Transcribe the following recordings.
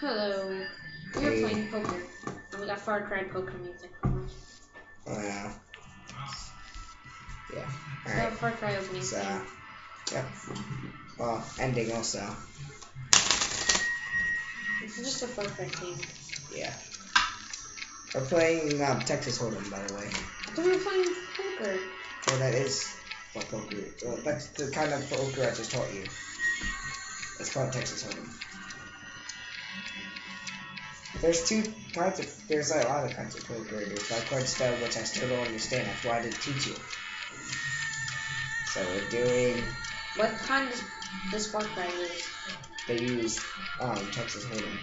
Hello. We were playing poker. And we got Far Cry poker music. Oh yeah. Yeah. got Alright. Far Cry opening So, theme. yep. Well, ending also. This is just a Far Cry theme. Yeah. We're playing um, Texas Hold'em, by the way. I thought we were playing poker. Well, that is what poker. Well, that's the kind of poker I just taught you. It's called Texas Hold'em. There's two kinds of. There's like a lot of kinds of poker. There's backward style, which I still don't understand. That's why I didn't teach you. So we're doing. What kind does this Cry use? They use um, Texas Hold'em.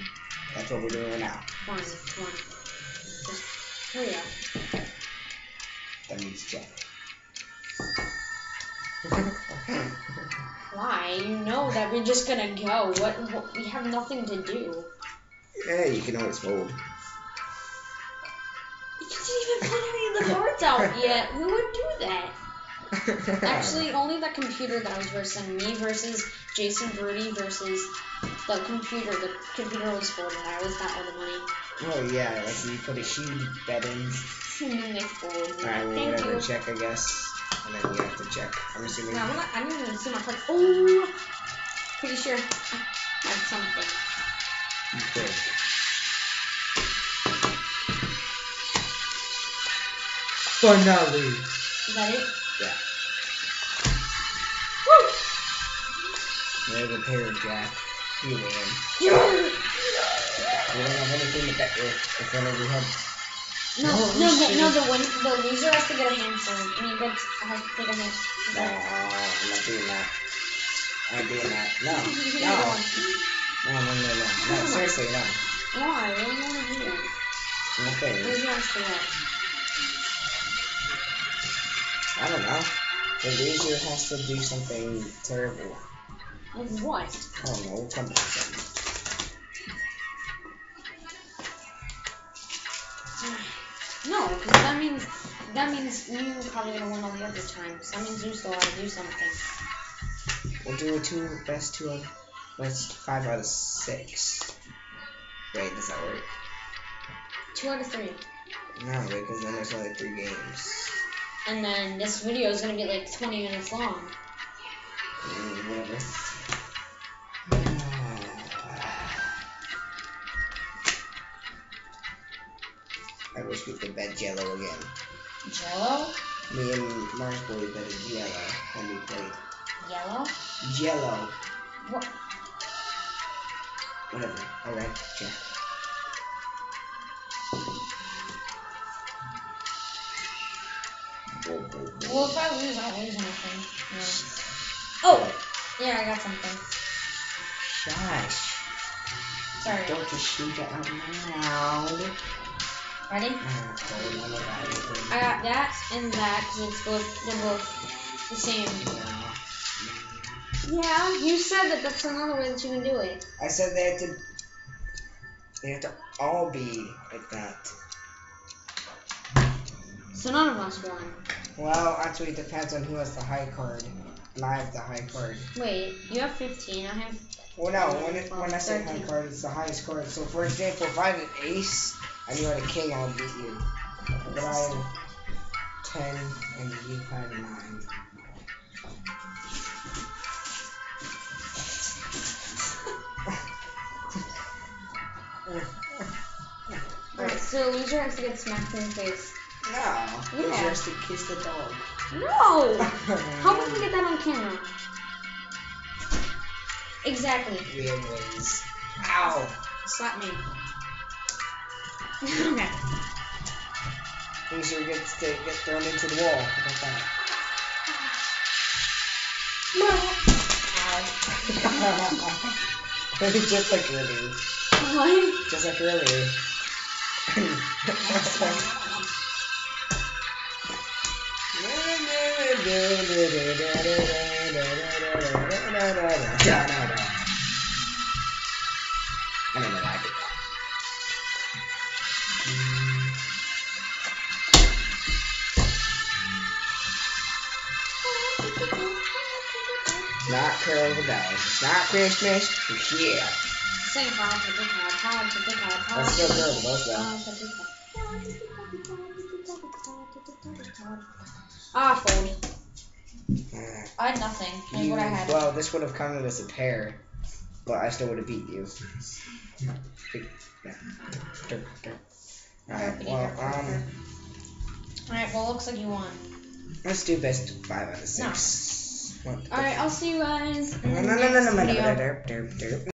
That's what we're doing right now. Come on, come on. Just hurry up. That means Jeff. Why? You know that we're just gonna go. What, what? We have nothing to do. yeah, you can always fold. You didn't even put any of the cards out yet. Who would do that? Actually, only the computer that was versing me versus Jason Brody versus the computer. The computer was folded. I was got all the money. well, yeah, like you put a huge bet in. And then they folded. Alright, we're Thank gonna check, I guess. And then we have to check. I'm assuming. No, I'm not, I didn't even see my cards. Oh, pretty sure I had something. you. Finally! Is that it? Yeah. Woo! There's a pair of Jack. You win. Yeah! We don't have anything to bet with if only we had. No, oh, No, no, the, no. The win, the loser has to get a handstand. I mean, gets has to get a hand. No, I'm not doing that. I'm not doing that. No. You No. No, no, no, no. No, seriously, no. Why? What do you want to do? Nothing. Loser has to what? I don't know. The loser has to do something terrible. Like what? I don't know. We'll come up with No, because that means that means you probably gonna win all the other times. That means you still gotta do something. We'll do a two best two of best five out of six. Wait, does that work? Two out of three. No, because then there's only three games. And then this video is gonna be like 20 minutes long. Mm, whatever. I wish we could bet Jello again. Jello? Me and Mars Boy betted Jello when we played. Yellow? Jello. What? Whatever. Alright, check. Well, if I lose, I don't lose anything. No. Oh! Yeah, I got something. Shush. Sorry. Don't just shoot it out loud. Ready? Hold on, I got it. I got that and that because it's both they're both the same. Yeah, you said that that's another way that you can do it. I said they have to. They have to all be like that. So none of us won. Well, actually, it depends on who has the high card. And I have the high card. Wait, you have 15. I have. Well, no, when, it, when I say high card, it's the highest card. So, for example, if I had an ace and you had a king, I'll beat you. But I had 10 and you had 9. Alright, so loser has to get smacked in the face. No, Yeah. it's just to kiss the dog. No! How would we get that on camera? Exactly. Weird ways. Ow! Slap me. Okay. Loser gets to get thrown into the wall. How about that? Ow. just like earlier. What? Just like earlier. I Not Carol of the Bells. It's not Christmas. It's here. Sing hard to the card, hard to the card, hard That's still good, the card. Ah, fold. Uh, I had nothing. Like you, what I had. well, this would have counted as a pair, but I still would have beat you. Yeah. Alright, well, derp, um, Alright, well, looks like you won. let's do best five out of six. The Alright, I'll see you guys in No, the no, no, no, next no, no, no, video. derp, derp, derp.